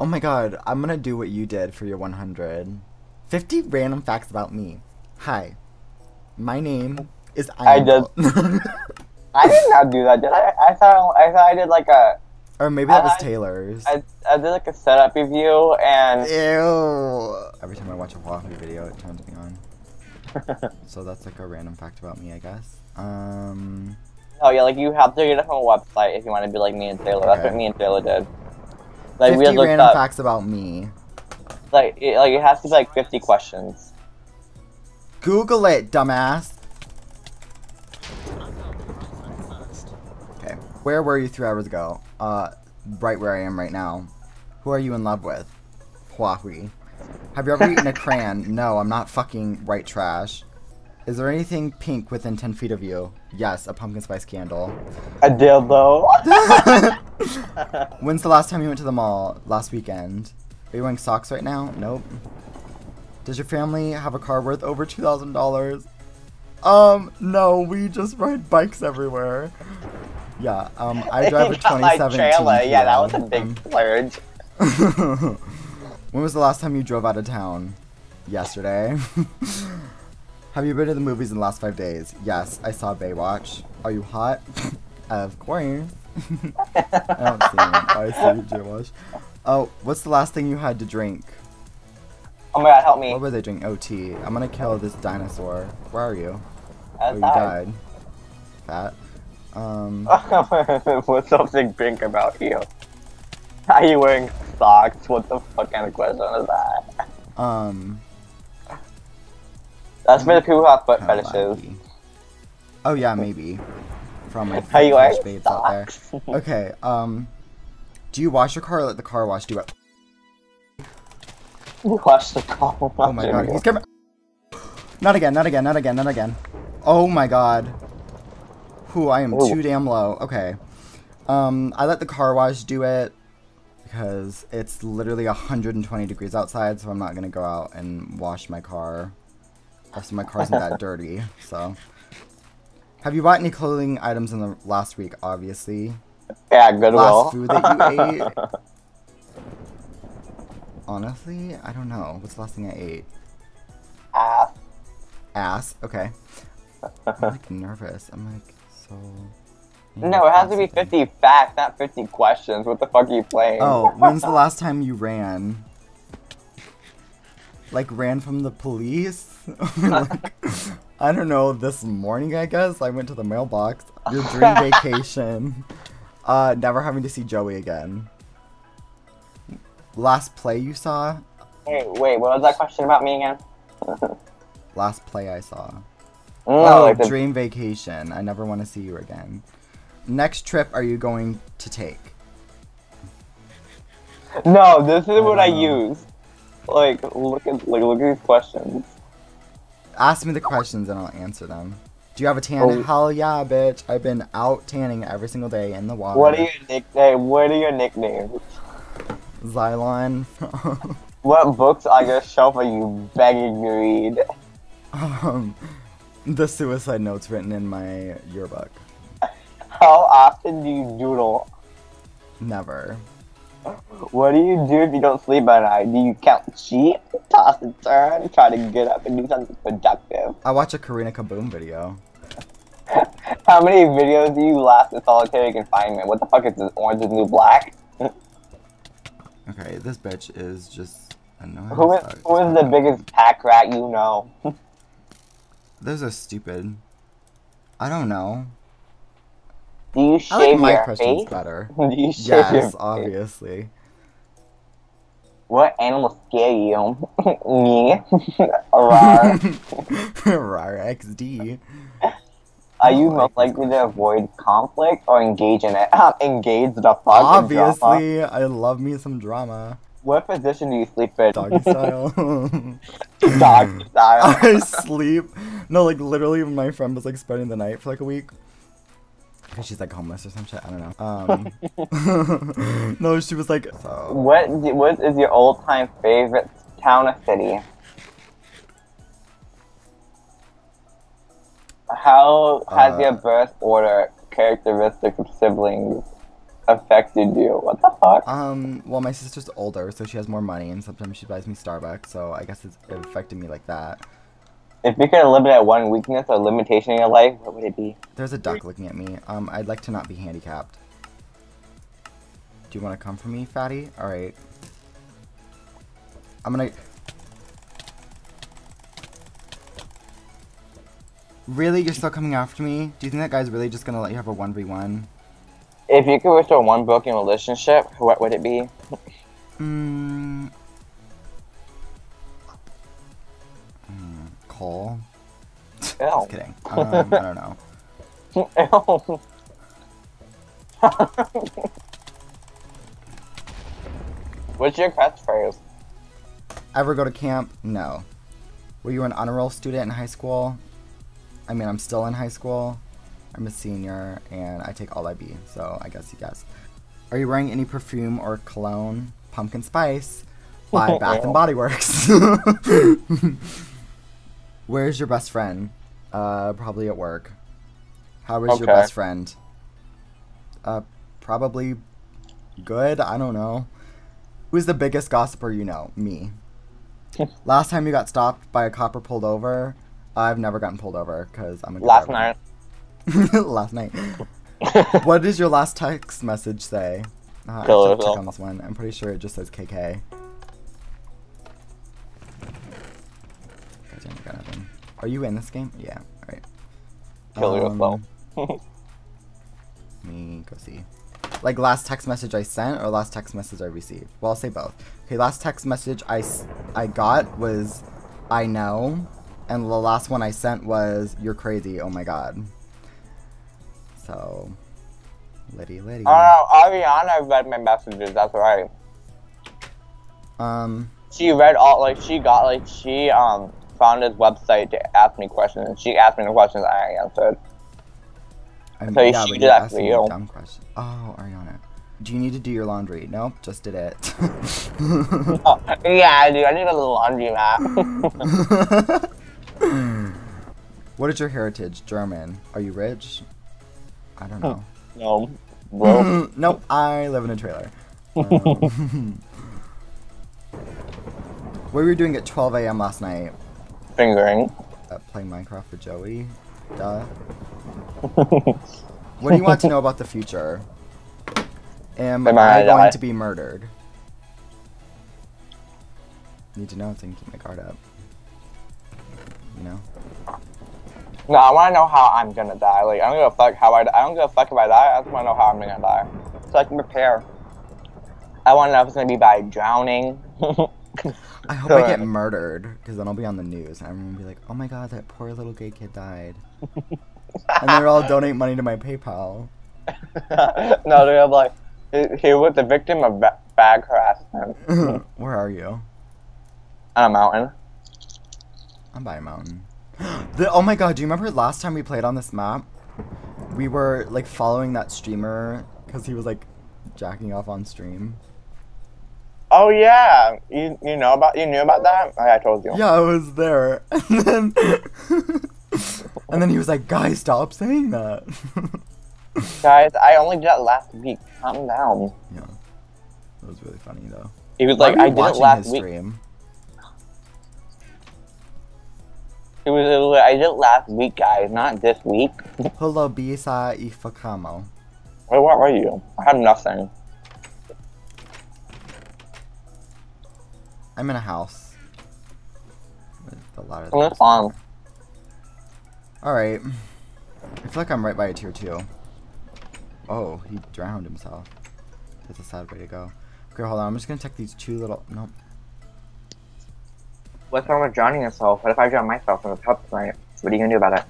Oh my god, I'm gonna do what you did for your 100. 50 random facts about me. Hi, my name is I Iron I did not do that, did I? I thought I thought I did like a or maybe that was Taylor's. I, I did like a setup review and Ew. Every time I watch a Wahoo video, it turns me on. So that's like a random fact about me, I guess. Um, oh yeah, like you have to get it from a website if you want to be like me and Taylor. That's what me and Taylor did. Like we 50 had looked random up facts about me. like it, like it has to be like fifty questions. Google it, dumbass. Okay, where were you three hours ago? Uh, right where I am right now. Who are you in love with? Huawei. Have you ever eaten a crayon? No, I'm not fucking white trash. Is there anything pink within 10 feet of you? Yes, a pumpkin spice candle. A dildo. When's the last time you went to the mall? Last weekend. Are you wearing socks right now? Nope. Does your family have a car worth over $2,000? Um, no, we just ride bikes everywhere. Yeah, um, I drive a You got my 2017 trailer. Yeah, that was a big splurge. When was the last time you drove out of town? Yesterday. Have you been to the movies in the last five days? Yes, I saw Baywatch. Are you hot? of course. I don't see it. I see you, Baywatch. Oh, what's the last thing you had to drink? Oh my god, help me. What were they drinking? Oh, tea. I'm gonna kill this dinosaur. Where are you? Oh, you died. Fat. Um, What's something pink about you? Are you wearing socks? What the fuck kind of question is that? um, That's for the people who have kinda fetishes. Oh yeah, maybe. From my Are you wearing babes out there. Okay, um, do you wash your car or let the car wash do it? Wash the car. Oh my god, he's coming. Not again, not again, not again, not again. Oh my god. Whew, I am Ooh. too damn low. Okay. Um, I let the car wash do it because it's literally 120 degrees outside, so I'm not gonna go out and wash my car. Also, my car isn't that dirty, so. Have you bought any clothing items in the last week? Obviously. Yeah, Goodwill. Last food that you ate? Honestly, I don't know. What's the last thing I ate? Ass. Ass. Okay. I'm like nervous. I'm like so. No, it has to be 50 facts, not 50 questions. What the fuck are you playing? Oh, when's the last time you ran? Like ran from the police? like, I don't know. This morning, I guess I went to the mailbox. Your dream vacation. Uh, never having to see Joey again. Last play you saw? Wait, wait, what was that question about me again? Last play I saw. No, Oh, like the, dream vacation. I never want to see you again. Next trip are you going to take? no, this is what I know. use. Like, look at like look at these questions. Ask me the questions and I'll answer them. Do you have a tan? Oh. Hell yeah, bitch. I've been out tanning every single day in the water. What are your nickname? What are your nicknames? Xylon. What books on your shelf are you begging to read? um, the suicide notes written in my yearbook. How often do you doodle? Never. What do you do if you don't sleep at night? Do you count sheep, toss and turn, try to get up and do something productive? I watch a Karina Kaboom video. How many videos do you last in solitary confinement? What the fuck is this? Orange is new black? Okay, this bitch is just annoying. Who is, who is the biggest pack rat you know? Those are stupid. I don't know. Do you I shave like my your questions face? better. Do you shave Yes, obviously. What animal scare you? Me. Rawr. Rar XD. Are you Oh, most likely to avoid conflict or engage in it? engage the fuck. Obviously, I love me some drama. What position do you sleep in? Doggy style. Doggy style. I sleep. No, like literally, my friend was like spending the night for like a week. Because she's like homeless or some shit. I don't know. Um, no, she was like. So, What what is your all time favorite town or city? How has Uh, your birth order characteristics of siblings? affected you? What the fuck? Um, well, my sister's older, so she has more money, and sometimes she buys me Starbucks, so I guess it's, it affected me like that. If you could eliminate one weakness or limitation in your life, what would it be? There's a duck looking at me. Um, I'd like to not be handicapped. Do you want to come for me, fatty? Alright. I'm gonna... Really? You're still coming after me? Do you think that guy's really just gonna let you have a 1v1? If you could restore one broken relationship, what would it be? Mm. Cole? Just kidding. Um, I don't know. Ew. What's your catchphrase? Ever go to camp? No. Were you an honor roll student in high school? I mean, I'm still in high school. I'm a senior, and I take all IB, so I guess you guess. Are you wearing any perfume or cologne? Pumpkin Spice by Bath and Body Works. Where's your best friend? Uh, probably at work. How is your best friend? Uh, probably good. I don't know. Who's the biggest gossiper you know? Me. Last time you got stopped by a cop or pulled over, I've never gotten pulled over because I'm a good Last driver. night. last night. what does your last text message say? Uh, I Kill should check yourself. on this one. I'm pretty sure it just says KK. Are you in this game? Yeah. All right. Kill yourself. Let me go see. Like last text message I sent or last text message I received? Well, I'll say both. Okay, last text message I I got was I know, and the last one I sent was you're crazy. Oh my god. So, Liddy Liddy. Oh, Ariana read my messages. That's right. Um, She read all like she got like she um found his website to ask me questions. and She asked me the questions I answered. I'm, So yeah, she did that for you. dumb question. Oh, Ariana. Do you need to do your laundry? Nope, just did it. Oh, yeah, dude. I need a laundry mat. what is your heritage? German. Are you rich? I don't know. no, bro. nope, I live in a trailer. Um, what were you doing at 12 a.m. last night? Fingering. Uh, playing Minecraft with Joey? Duh. What do you want to know about the future? Am, Am I I gonna to be murdered? Need to know so I can keep my guard up. You know? No, I want to know how I'm gonna die. Like, I don't give a fuck how I. I don't give a fuck if I die. I just want to know how I'm gonna die, so I can prepare. I want to know if it's gonna be by drowning. I hope I get murdered, because then I'll be on the news, and everyone will be like, oh my god, that poor little gay kid died. and they'll all donate money to my PayPal. no, they're like, he, he was the victim of ba- bag harassment Where are you? on a mountain. I'm by a mountain. The, oh my god, do you remember last time we played on this map? We were like following that streamer because he was like jacking off on stream. Oh yeah, you you know about you knew about that? Oh, I told you. Yeah, I was there. And then And then he was like, guys, stop saying that. Guys, I only did that last week. Calm down. yeah. That was really funny though. He was Why like, I did it last week. stream? He was, it was I did it last week, guys, not this week. Hello, bisa ifakamo. Wait, what were you? I had nothing. I'm in a house. With a lot of I'm just. Alright. I feel like I'm right by a tier 2. Oh, he drowned himself. That's a sad way to go. Okay, hold on. I'm just gonna check these two little. Nope. What's wrong with drowning yourself? What if I drown myself in the tub tonight? What are you gonna do about it?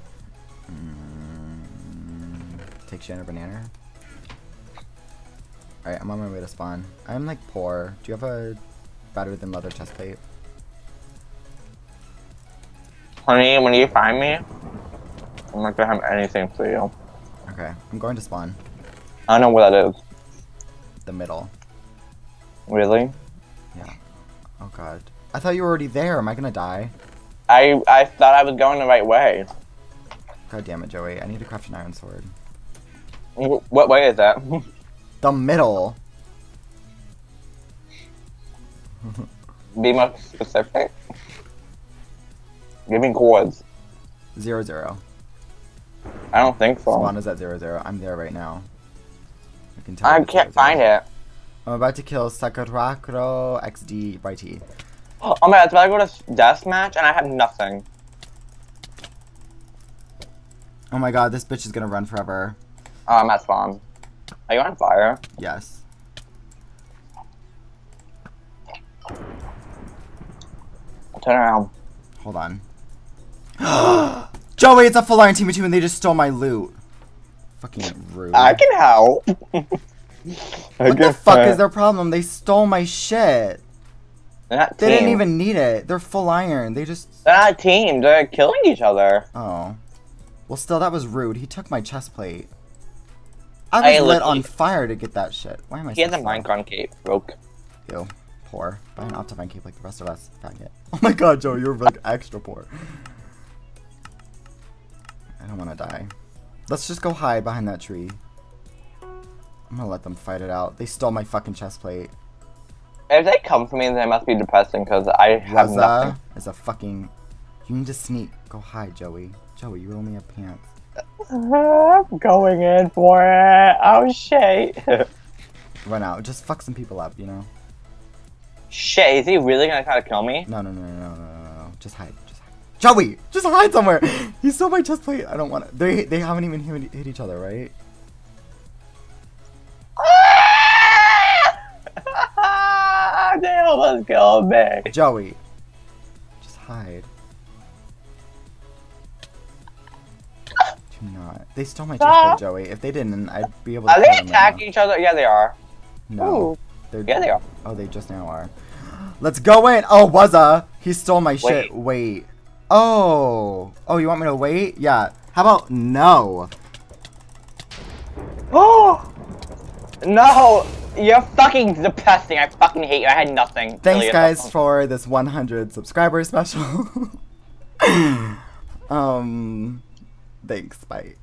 Mm, take Shannon a banana. Alright, I'm on my way to spawn. I'm like poor. Do you have a better than leather chest plate? Honey, when you find me, I'm not gonna have anything for you. Okay, I'm going to spawn. I don't know where that is. The middle. Really? Yeah. Oh god. I thought you were already there. Am I gonna die? I I thought I was going the right way. God damn it, Joey. I need to craft an iron sword. What way is that? The middle. Be more specific. Give me chords. Zero zero. I don't think so. Spawn is at zero zero. I'm there right now. I can tell. I can't zero, find zero. it. I'm about to kill Sakarakuro XD by T. Oh, oh my god, it's about to go to deathmatch and I have nothing. Oh my god, this bitch is gonna run forever. Oh, I'm at spawn. Are you on fire? Yes. Turn around. Hold on. Joey, it's a full iron team of two and they just stole my loot. Fucking rude. I can help. what the fuck is their problem? They stole my shit. They didn't even need it. They're full iron. They just. They're not a team. They're killing each other. Oh. Well, still, that was rude. He took my chest plate. I was Hey, lit on fire to get that shit. Why am I He has a? Minecraft cape. Broke. Ew. Poor. Buy an Optifine cape like the rest of us. Faggot. Oh my god, Joe, you're like extra poor. I don't want to die. Let's just go hide behind that tree. I'm gonna let them fight it out. They stole my fucking chest plate. If they come for me, then they must be depressing because I have Reza nothing. is a fucking. You need to sneak. Go hide, Joey. Joey, you only have pants. I'm going in for it. Oh shit. Run out. Just fuck some people up, you know? Shit, is he really gonna try to kill me? No, no, no, no, no, no, no. Just hide. Just hide. Joey, just hide somewhere. He stole my chest plate. I don't want to. They they haven't even hit, hit each other, right? they almost killed me. Joey, just hide. Do not. They stole my chest plate, ah. Joey. If they didn't, I'd be able to. Are they them right attacking each other? Yeah, they are. No. Ooh. They're, Yeah, they are. Oh, they just now are. Let's go in. Oh, Wazza. He stole my shit. Wait. Oh. Oh, you want me to wait? Yeah. How about no? Oh no! You're fucking depressing. I fucking hate you. I had nothing. Thanks, guys, for this 100 subscriber special. um, thanks. Bye.